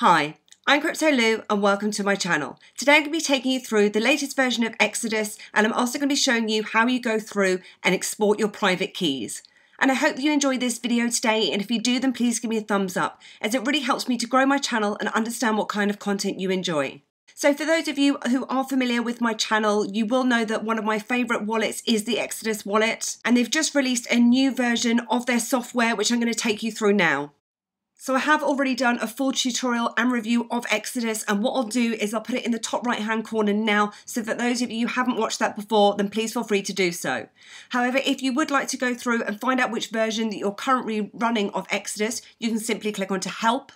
Hi, I'm Crypto Lou and welcome to my channel. Today I'm going to be taking you through the latest version of Exodus and I'm also going to be showing you how you go through and export your private keys. And I hope you enjoyed this video today and if you do then please give me a thumbs up as it really helps me to grow my channel and understand what kind of content you enjoy. So for those of you who are familiar with my channel, you will know that one of my favorite wallets is the Exodus wallet and they've just released a new version of their software which I'm going to take you through now. So I have already done a full tutorial and review of Exodus and what I'll do is I'll put it in the top right hand corner now so that those of you who haven't watched that before then please feel free to do so. However if you would like to go through and find out which version that you're currently running of Exodus you can simply click on to help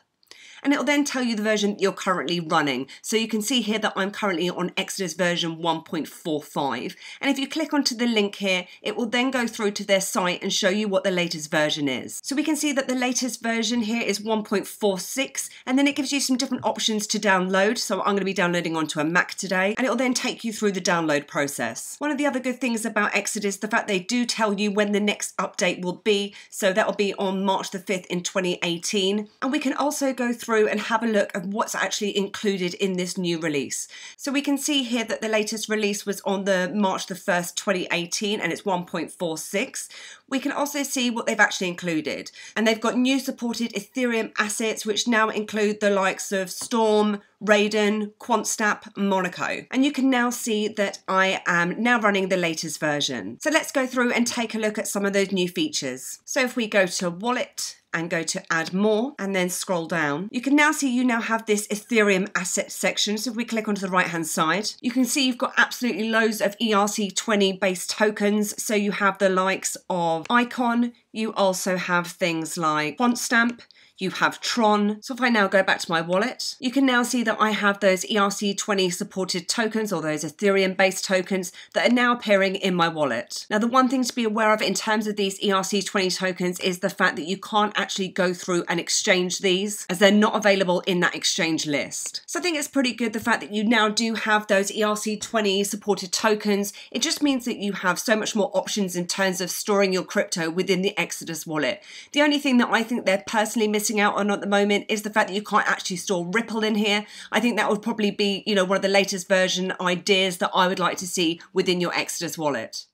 and it'll then tell you the version that you're currently running. So you can see here that I'm currently on Exodus version 1.45. And if you click onto the link here, it will then go through to their site and show you what the latest version is. So we can see that the latest version here is 1.46, and then it gives you some different options to download. So I'm going to be downloading onto a Mac today, and it'll then take you through the download process. One of the other good things about Exodus, the fact they do tell you when the next update will be. So that will be on March the 5th in 2018. And we can also go through through and have a look at what's actually included in this new release. So we can see here that the latest release was on the March the 1st, 2018, and it's 1.46. We can also see what they've actually included. And they've got new supported Ethereum assets, which now include the likes of Storm, Raiden, QuantStamp, Monaco. And you can now see that I am now running the latest version. So let's go through and take a look at some of those new features. So if we go to Wallet, and go to add more and then scroll down, you can now see you now have this Ethereum asset section. So if we click onto the right hand side, you can see you've got absolutely loads of ERC20 based tokens. So you have the likes of Icon, you also have things like QuantStamp, you have Tron. So if I now go back to my wallet, you can now see that I have those ERC20 supported tokens or those Ethereum based tokens that are now appearing in my wallet. Now the one thing to be aware of in terms of these ERC20 tokens is the fact that you can't actually go through and exchange these as they're not available in that exchange list. So I think it's pretty good the fact that you now do have those ERC20 supported tokens. It just means that you have so much more options in terms of storing your crypto within the Exodus wallet. The only thing that I think they're personally missing missing out on at the moment is the fact that you can't actually store Ripple in here. I think that would probably be, you know, one of the latest version ideas that I would like to see within your Exodus wallet.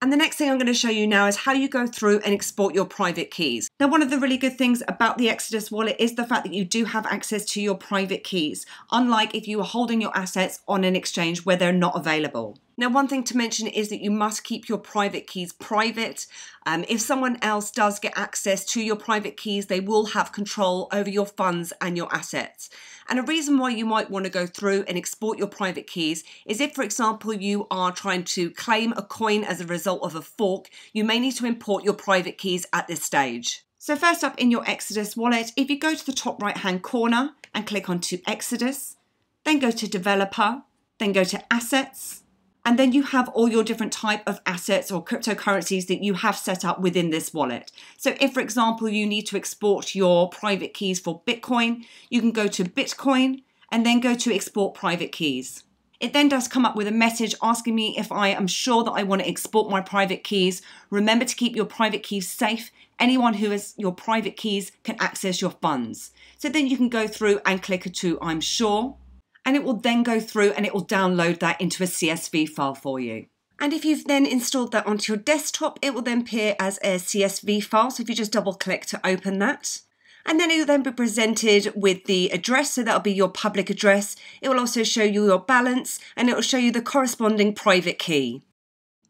And the next thing I'm going to show you now is how you go through and export your private keys. Now, one of the really good things about the Exodus wallet is the fact that you do have access to your private keys, unlike if you are holding your assets on an exchange where they're not available. Now, one thing to mention is that you must keep your private keys private. Um, if someone else does get access to your private keys, they will have control over your funds and your assets. And a reason why you might want to go through and export your private keys is if, for example, you are trying to claim a coin as a result of a fork, you may need to import your private keys at this stage. So first up in your Exodus wallet, if you go to the top right hand corner and click onto Exodus, then go to Developer, then go to Assets, and then you have all your different type of assets or cryptocurrencies that you have set up within this wallet. So if, for example, you need to export your private keys for Bitcoin, you can go to Bitcoin and then go to export private keys. It then does come up with a message asking me if I am sure that I want to export my private keys. Remember to keep your private keys safe. Anyone who has your private keys can access your funds. So then you can go through and click to I'm sure and it will then go through and it will download that into a CSV file for you. And if you've then installed that onto your desktop, it will then appear as a CSV file. So if you just double click to open that, and then it will then be presented with the address, so that'll be your public address. It will also show you your balance and it will show you the corresponding private key.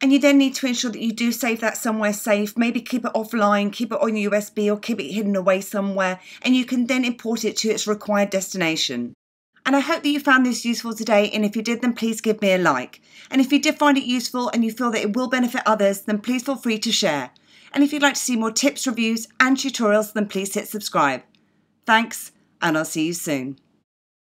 And you then need to ensure that you do save that somewhere safe. Maybe keep it offline, keep it on your USB, or keep it hidden away somewhere. And you can then import it to its required destination. And I hope that you found this useful today. And if you did, then please give me a like. And if you did find it useful and you feel that it will benefit others, then please feel free to share. And if you'd like to see more tips, reviews, and tutorials, then please hit subscribe. Thanks, and I'll see you soon.